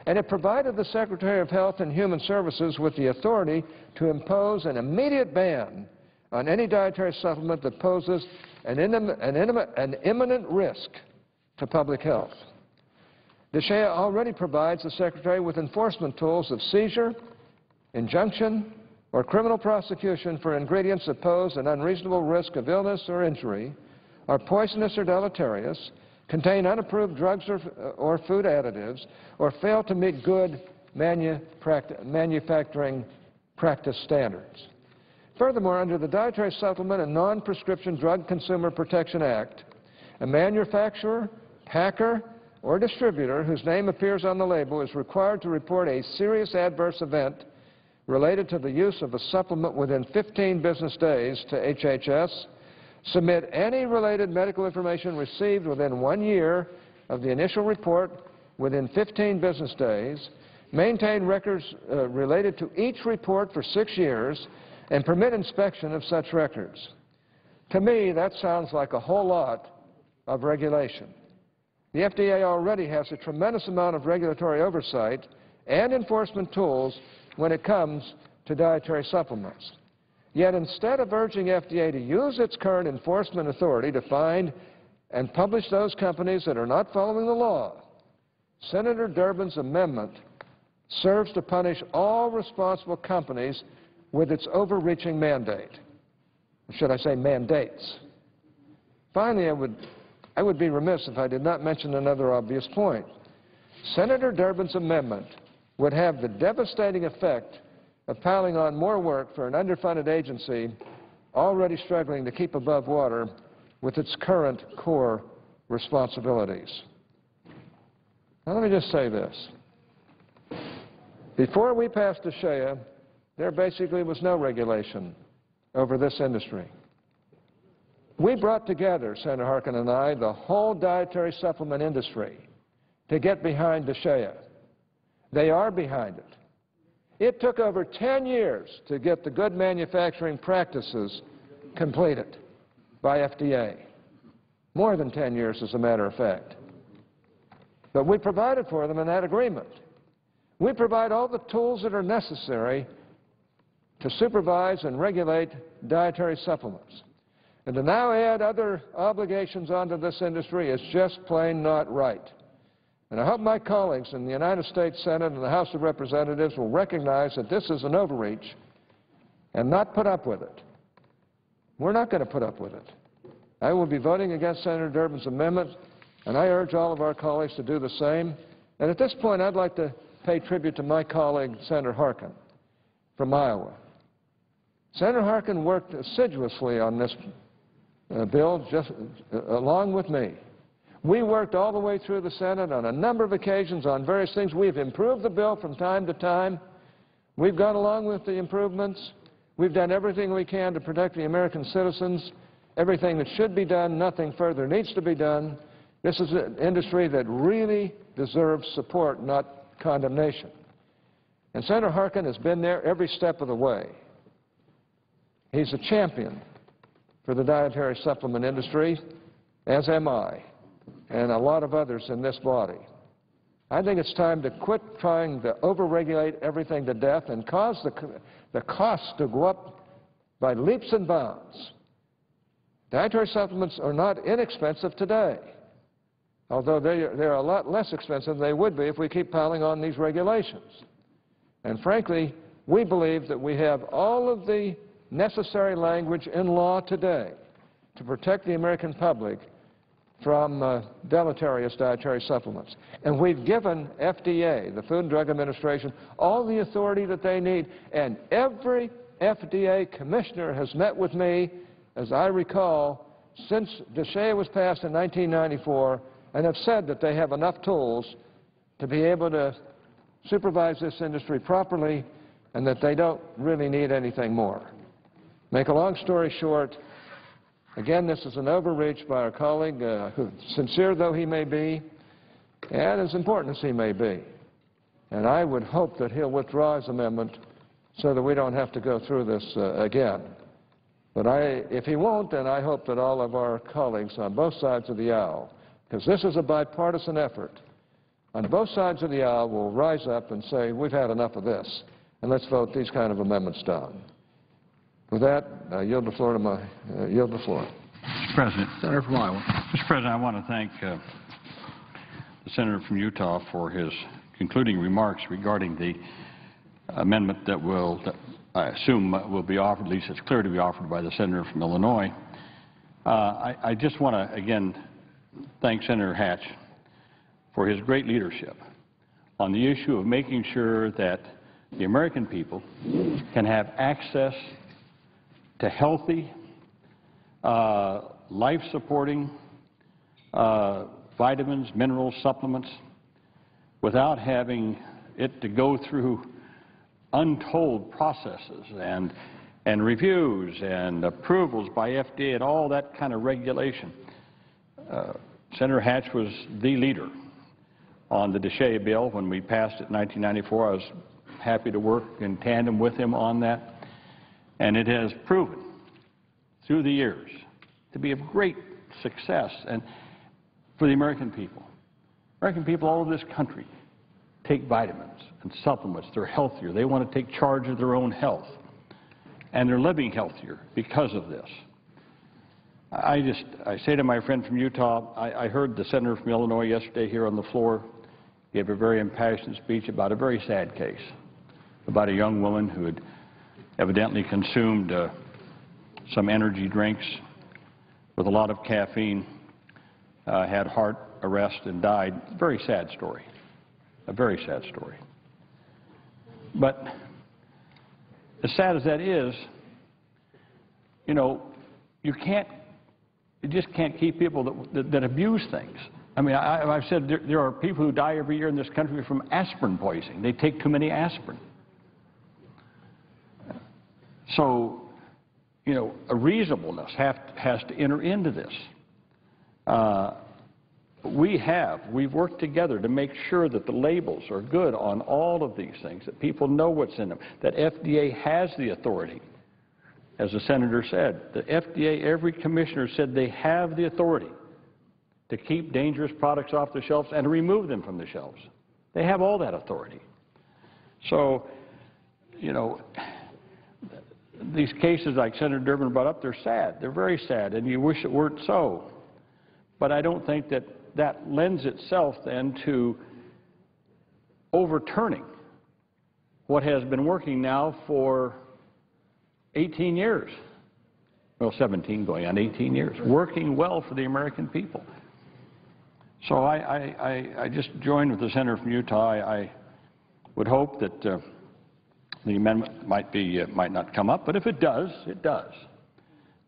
And it provided the Secretary of Health and Human Services with the authority to impose an immediate ban on any dietary supplement that poses an, an, an imminent risk to public health. The DSHEA already provides the Secretary with enforcement tools of seizure, injunction, or criminal prosecution for ingredients that pose an unreasonable risk of illness or injury, are poisonous or deleterious, contain unapproved drugs or, or food additives, or fail to meet good manu manufacturing practice standards. Furthermore, under the Dietary Supplement and Non-Prescription Drug Consumer Protection Act, a manufacturer, packer, or distributor whose name appears on the label is required to report a serious adverse event related to the use of a supplement within 15 business days to HHS, submit any related medical information received within one year of the initial report within 15 business days, maintain records uh, related to each report for six years, and permit inspection of such records. To me, that sounds like a whole lot of regulation. The FDA already has a tremendous amount of regulatory oversight and enforcement tools when it comes to dietary supplements. Yet instead of urging FDA to use its current enforcement authority to find and publish those companies that are not following the law, Senator Durbin's amendment serves to punish all responsible companies with its overreaching mandate. Should I say mandates? Finally, I would, I would be remiss if I did not mention another obvious point. Senator Durbin's amendment would have the devastating effect of piling on more work for an underfunded agency already struggling to keep above water with its current core responsibilities. Now, let me just say this. Before we passed DSHEA, there basically was no regulation over this industry. We brought together, Senator Harkin and I, the whole dietary supplement industry to get behind DSHEA. They are behind it. It took over 10 years to get the good manufacturing practices completed by FDA. More than 10 years, as a matter of fact. But we provided for them in that agreement. We provide all the tools that are necessary to supervise and regulate dietary supplements. And to now add other obligations onto this industry is just plain not right. And I hope my colleagues in the United States Senate and the House of Representatives will recognize that this is an overreach and not put up with it. We're not going to put up with it. I will be voting against Senator Durbin's amendment, and I urge all of our colleagues to do the same. And at this point, I'd like to pay tribute to my colleague, Senator Harkin, from Iowa. Senator Harkin worked assiduously on this uh, bill just uh, along with me. We worked all the way through the Senate on a number of occasions on various things. We've improved the bill from time to time. We've gone along with the improvements. We've done everything we can to protect the American citizens. Everything that should be done, nothing further needs to be done. This is an industry that really deserves support, not condemnation. And Senator Harkin has been there every step of the way. He's a champion for the dietary supplement industry, as am I, and a lot of others in this body. I think it's time to quit trying to overregulate everything to death and cause the, the costs to go up by leaps and bounds. Dietary supplements are not inexpensive today, although they, they're a lot less expensive than they would be if we keep piling on these regulations. And frankly, we believe that we have all of the necessary language in law today to protect the American public from uh, deleterious dietary supplements. And we've given FDA, the Food and Drug Administration, all the authority that they need. And every FDA commissioner has met with me, as I recall, since DSHEA was passed in 1994, and have said that they have enough tools to be able to supervise this industry properly and that they don't really need anything more. Make a long story short, again, this is an overreach by our colleague, uh, who, sincere though he may be, and as important as he may be. And I would hope that he'll withdraw his amendment so that we don't have to go through this uh, again. But I, if he won't, then I hope that all of our colleagues on both sides of the aisle, because this is a bipartisan effort, on both sides of the aisle will rise up and say, we've had enough of this, and let's vote these kind of amendments down. With that, I yield the floor to my, uh, yield the floor.
Mr. President.
Senator from Iowa.
Mr. President, I want to thank uh, the senator from Utah for his concluding remarks regarding the amendment that will, that I assume will be offered, at least it's clear to be offered by the senator from Illinois. Uh, I, I just want to, again, thank Senator Hatch for his great leadership on the issue of making sure that the American people can have access to healthy, uh, life-supporting uh, vitamins, minerals, supplements, without having it to go through untold processes and, and reviews and approvals by FDA and all that kind of regulation. Uh, Senator Hatch was the leader on the DSHEA bill when we passed it in 1994. I was happy to work in tandem with him on that. And it has proven through the years to be a great success and for the American people. American people all over this country take vitamins and supplements. They're healthier. They want to take charge of their own health. And they're living healthier because of this. I just, I say to my friend from Utah, I, I heard the senator from Illinois yesterday here on the floor give a very impassioned speech about a very sad case, about a young woman who had evidently consumed uh, some energy drinks with a lot of caffeine, uh, had heart arrest and died. Very sad story. A very sad story. But as sad as that is, you know, you can't, you just can't keep people that, that, that abuse things. I mean, I, I've said there, there are people who die every year in this country from aspirin poisoning. They take too many aspirin. So, you know, a reasonableness have, has to enter into this. Uh, we have, we've worked together to make sure that the labels are good on all of these things, that people know what's in them, that FDA has the authority. As the senator said, the FDA, every commissioner said they have the authority to keep dangerous products off the shelves and remove them from the shelves. They have all that authority. So, you know, these cases like Senator Durbin brought up, they're sad. They're very sad, and you wish it weren't so. But I don't think that that lends itself then to overturning what has been working now for 18 years. Well, 17 going on 18 years, working well for the American people. So I, I, I, I just joined with the senator from Utah. I, I would hope that uh, the amendment might be uh, might not come up, but if it does, it does.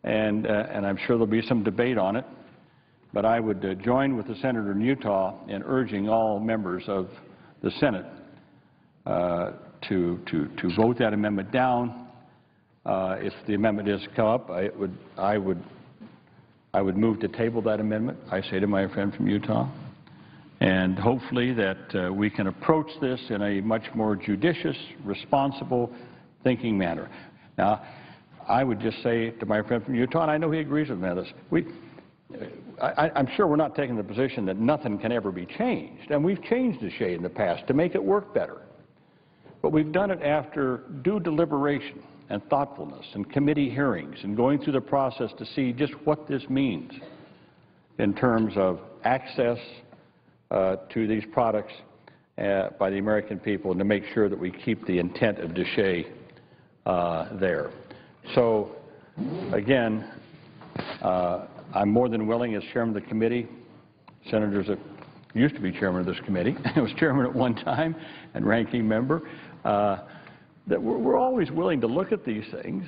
And uh, and I'm sure there'll be some debate on it. But I would uh, join with the senator in Utah in urging all members of the Senate uh, to to to vote that amendment down. Uh, if the amendment is come up, I would I would I would move to table that amendment. I say to my friend from Utah. And hopefully that uh, we can approach this in a much more judicious, responsible thinking manner. Now, I would just say to my friend from Utah, and I know he agrees with me on this, we, I, I'm sure we're not taking the position that nothing can ever be changed. And we've changed DSHEA in the past to make it work better. But we've done it after due deliberation and thoughtfulness and committee hearings and going through the process to see just what this means in terms of access uh, to these products uh, by the American people and to make sure that we keep the intent of DSHEA uh, there. So, again, uh, I'm more than willing as chairman of the committee, senators that used to be chairman of this committee, I was chairman at one time and ranking member, uh, that we're, we're always willing to look at these things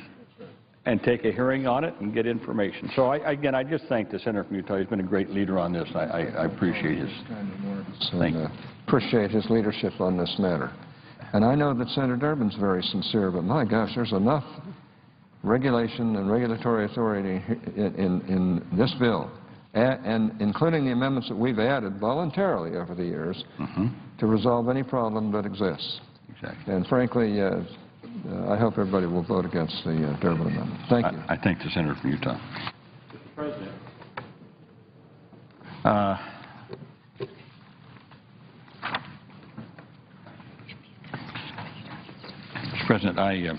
and take a hearing on it and get information. So I, again, I just thank the senator from Utah. He's been a great leader on this. I, I, I appreciate his. Thank.
And, uh, Appreciate his leadership on this matter. And I know that Senator Durbin's very sincere, but my gosh, there's enough regulation and regulatory authority in, in, in this bill, a- and including the amendments that we've added voluntarily over the years,
Mhm.
to resolve any problem that exists.
Exactly.
And frankly, uh, I hope everybody will vote against the uh, Durbin Amendment. Thank you.
I, I thank the senator from Utah. Mr. President. Uh, Mr. President, I, uh,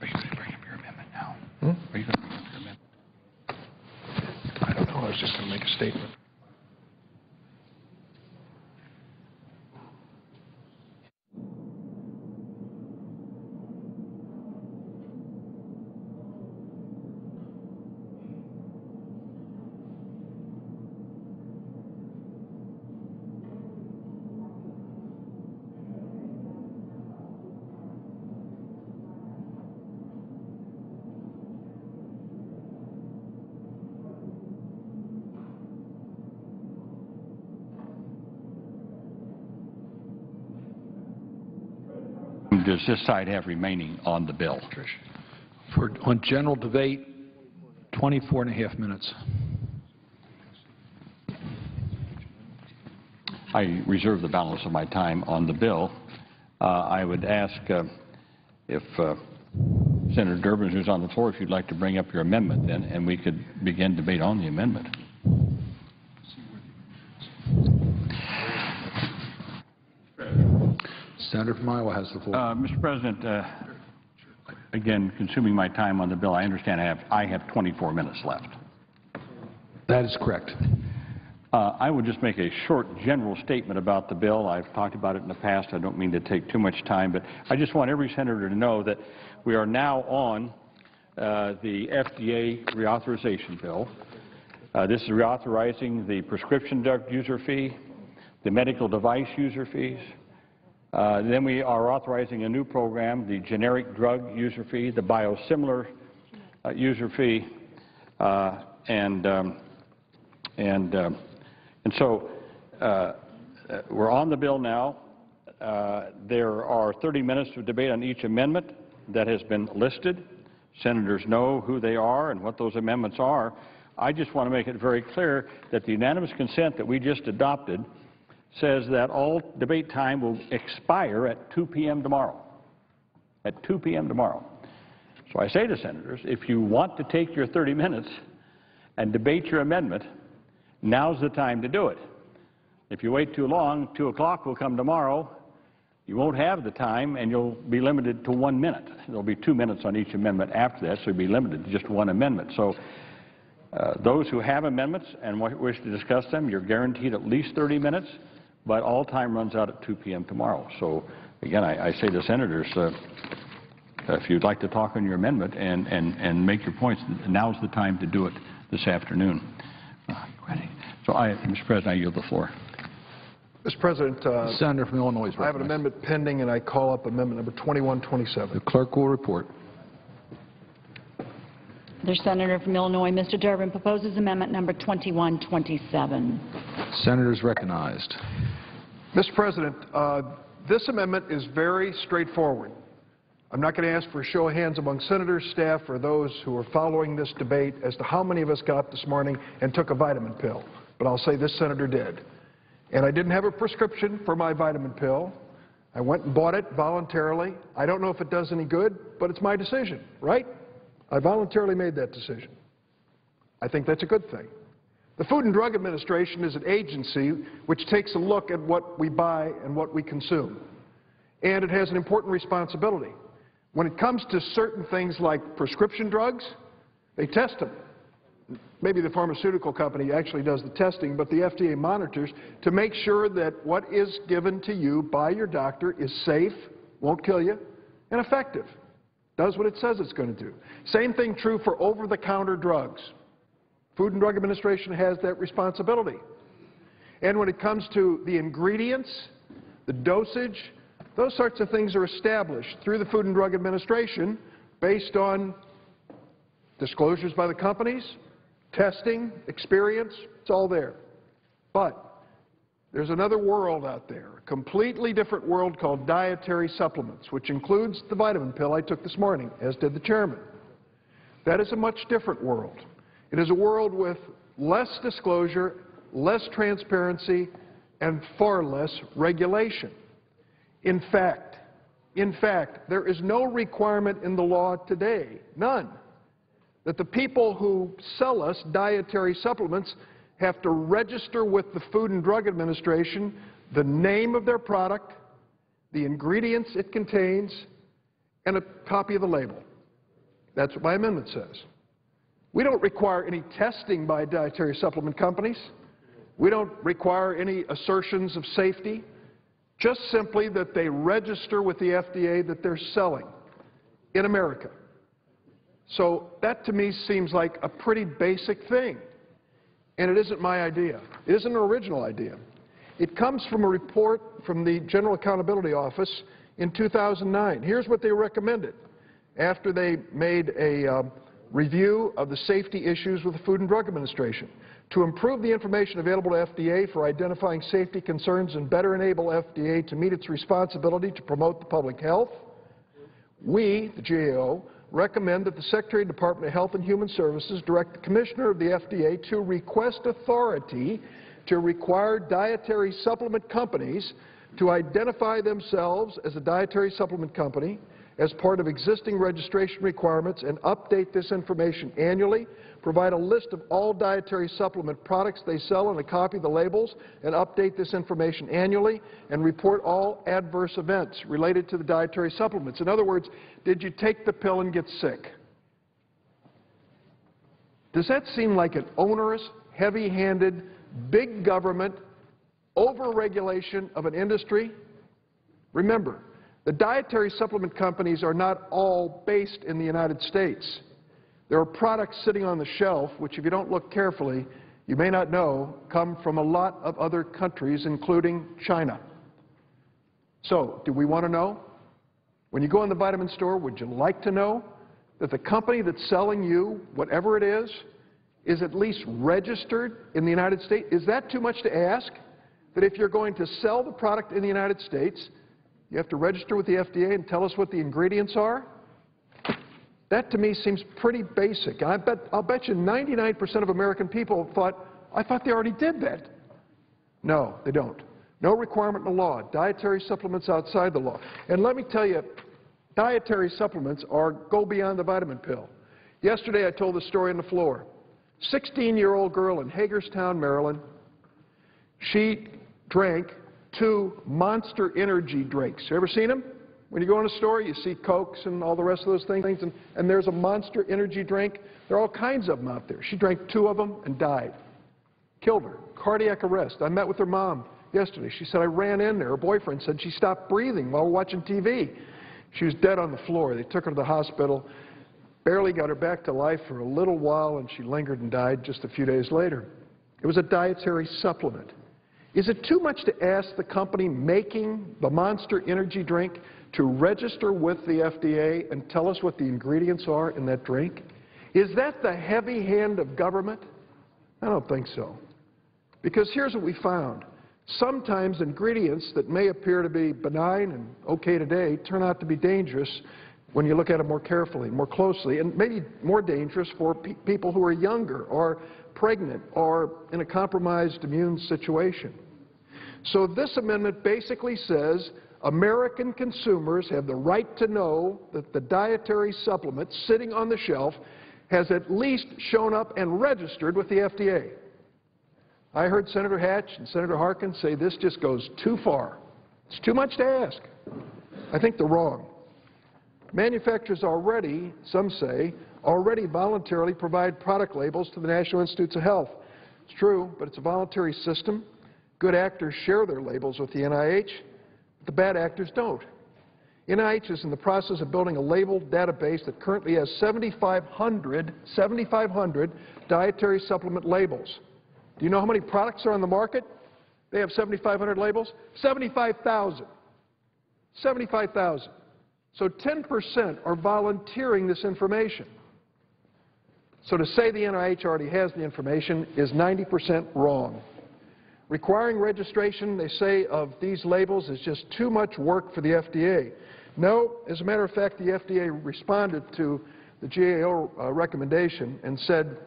are you going to bring up your amendment now? Are you going to bring up your amendment?
I don't know, I was just going to make a statement.
Does this side have remaining on the bill?
For, on general debate, 24 and a half minutes.
I reserve the balance of my time on the bill. Uh, I would ask uh, if uh, Senator Durbin, who's on the floor, if you'd like to bring up your amendment then, and we could begin debate on the amendment.
Senator from Iowa has the floor.
Uh, Mr. President, uh, again, consuming my time on the bill, I understand I have, I have 24 minutes left.
That is correct.
Uh, I would just make a short general statement about the bill. I've talked about it in the past. I don't mean to take too much time, but I just want every senator to know that we are now on uh, the FDA reauthorization bill. Uh, this is reauthorizing the prescription drug user fee, the medical device user fees. Uh, then we are authorizing a new program, the generic drug user fee, the biosimilar uh, user fee, uh, and um, and um, and so we're on the bill now. There are 30 minutes of debate on each amendment that has been listed. Senators know who they are and what those amendments are. I just want to make it very clear that the unanimous consent that we just adopted says that all debate time will expire at 2 p.m. tomorrow. At 2 p.m. tomorrow. So I say to senators, if you want to take your 30 minutes and debate your amendment, now's the time to do it. If you wait too long, 2 o'clock will come tomorrow, You won't have the time, and you'll be limited to one minute. There'll be two minutes on each amendment after that, so you'll be limited to just one amendment. So uh, those who have amendments and wish to discuss them, you're guaranteed at least 30 minutes, but all time runs out at 2 p.m. tomorrow. So again, I I say to senators, uh, if you'd like to talk on your amendment and, and, and make your points, now's the time to do it this afternoon. Uh, ready? So I, Mr. President, I yield the floor.
Mr. President, uh,
Senator from Illinois
I have an amendment pending, and I call up amendment number 2127.
The clerk will report.
The senator from Illinois, Mr. Durbin, proposes amendment number 2127.
Senators recognized.
Mr. President, uh, this amendment is very straightforward. I'm not going to ask for a show of hands among senators, staff, or those who are following this debate as to how many of us got up this morning and took a vitamin pill, but I'll say this senator did. And I didn't have a prescription for my vitamin pill. I went and bought it voluntarily. I don't know if it does any good, but it's my decision, right? I voluntarily made that decision. I think that's a good thing. The Food and Drug Administration is an agency which takes a look at what we buy and what we consume. And it has an important responsibility. When it comes to certain things like prescription drugs, they test them. Maybe the pharmaceutical company actually does the testing, but the FDA monitors to make sure that what is given to you by your doctor is safe, won't kill you, and effective. Does what it says it's going to do. Same thing true for over-the-counter drugs. Food and Drug Administration has that responsibility. And when it comes to the ingredients, the dosage, those sorts of things are established through the Food and Drug Administration based on disclosures by the companies, testing, experience, it's all there. But there's another world out there, a completely different world called dietary supplements, which includes the vitamin pill I took this morning, as did the chairman. That is a much different world. It is a world with less disclosure, less transparency, and far less regulation. In fact, in fact, there is no requirement in the law today, none, that the people who sell us dietary supplements have to register with the Food and Drug Administration the name of their product, the ingredients it contains, and a copy of the label. That's what my amendment says. We don't require any testing by dietary supplement companies. We don't require any assertions of safety, just simply that they register with the FDA that they're selling in America. So that to me seems like a pretty basic thing. And it isn't my idea. It isn't an original idea. It comes from a report from the General Accountability Office in 2009. Here's what they recommended after they made a uh, review of the safety issues with the Food and Drug Administration. To improve the information available to FDA for identifying safety concerns and better enable FDA to meet its responsibility to promote the public health, we, the GAO, recommend that the Secretary of the Department of Health and Human Services direct the Commissioner of the FDA to request authority to require dietary supplement companies to identify themselves as a dietary supplement company as part of existing registration requirements and update this information annually, provide a list of all dietary supplement products they sell and a copy of the labels, and update this information annually, and report all adverse events related to the dietary supplements. In other words, did you take the pill and get sick? Does that seem like an onerous, heavy-handed, big government overregulation of an industry? Remember, the dietary supplement companies are not all based in the United States. There are products sitting on the shelf, which if you don't look carefully, you may not know, come from a lot of other countries, including China. So, do we want to know? When you go in the vitamin store, would you like to know that the company that's selling you whatever it is is at least registered in the United States? Is that too much to ask? That if you're going to sell the product in the United States, you have to register with the FDA and tell us what the ingredients are? That to me seems pretty basic. I bet, I'll bet you 99% of American people thought, I thought they already did that. No, they don't. No requirement in the law. Dietary supplements outside the law. And let me tell you, dietary supplements are go beyond the vitamin pill. Yesterday I told the story on the floor. 16-year-old girl in Hagerstown, Maryland, she drank two Monster Energy drinks. You ever seen them? When you go in a store, you see Cokes and all the rest of those things, and, and there's a Monster Energy drink. There are all kinds of them out there. She drank two of them and died. Killed her. Cardiac arrest. I met with her mom yesterday. She said, I ran in there. Her boyfriend said she stopped breathing while watching TV. She was dead on the floor. They took her to the hospital, barely got her back to life for a little while, and she lingered and died just a few days later. It was a dietary supplement. Is it too much to ask the company making the Monster Energy drink to register with the FDA and tell us what the ingredients are in that drink? Is that the heavy hand of government? I don't think so. Because here's what we found. Sometimes ingredients that may appear to be benign and okay today turn out to be dangerous when you look at them more carefully, more closely, and maybe more dangerous for pe people who are younger or pregnant or in a compromised immune situation. So this amendment basically says American consumers have the right to know that the dietary supplement sitting on the shelf has at least shown up and registered with the FDA. I heard Senator Hatch and Senator Harkin say this just goes too far. It's too much to ask. I think they're wrong. Manufacturers already, some say, already voluntarily provide product labels to the National Institutes of Health. It's true, but it's a voluntary system. Good actors share their labels with the NIH. But the bad actors don't. NIH is in the process of building a label database that currently has 7,500 7,500 dietary supplement labels. Do you know how many products are on the market? They have 7,500 labels? 75,000. 75,000. So 10% are volunteering this information. So to say the NIH already has the information is 90% wrong. Requiring registration, they say, of these labels is just too much work for the FDA. No, as a matter of fact, the FDA responded to the GAO uh, recommendation and said,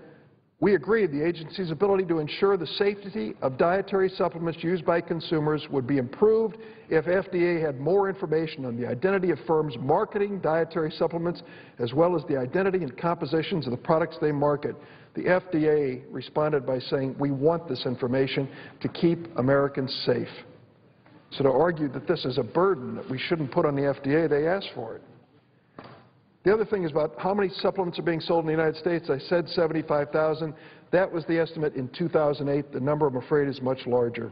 we agreed the agency's ability to ensure the safety of dietary supplements used by consumers would be improved if FDA had more information on the identity of firms marketing dietary supplements as well as the identity and compositions of the products they market. The FDA responded by saying, we want this information to keep Americans safe. So to argue that this is a burden that we shouldn't put on the FDA, they asked for it. The other thing is about how many supplements are being sold in the United States. I said 75,000. That was the estimate in 2008. The number, I'm afraid, is much larger.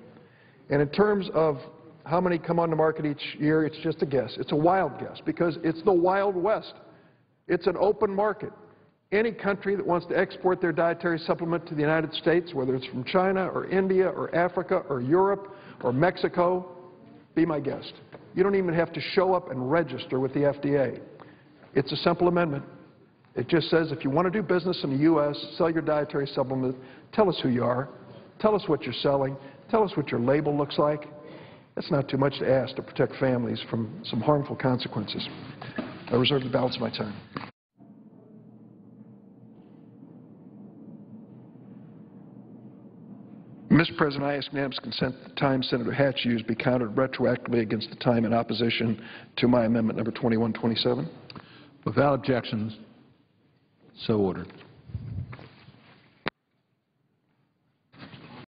And in terms of how many come on the market each year, it's just a guess. It's a wild guess because it's the Wild West. It's an open market. Any country that wants to export their dietary supplement to the United States, whether it's from China or India or Africa or Europe or Mexico, be my guest. You don't even have to show up and register with the FDA. It's a simple amendment. It just says if you want to do business in the U.S., sell your dietary supplement, tell us who you are, tell us what you're selling, tell us what your label looks like. That's not too much to ask to protect families from some harmful consequences. I reserve the balance of my time. Mr. President, I ask unanimous consent that the time Senator Hatch used be counted retroactively against the time in opposition to my amendment number 2127.
Without objections, so ordered.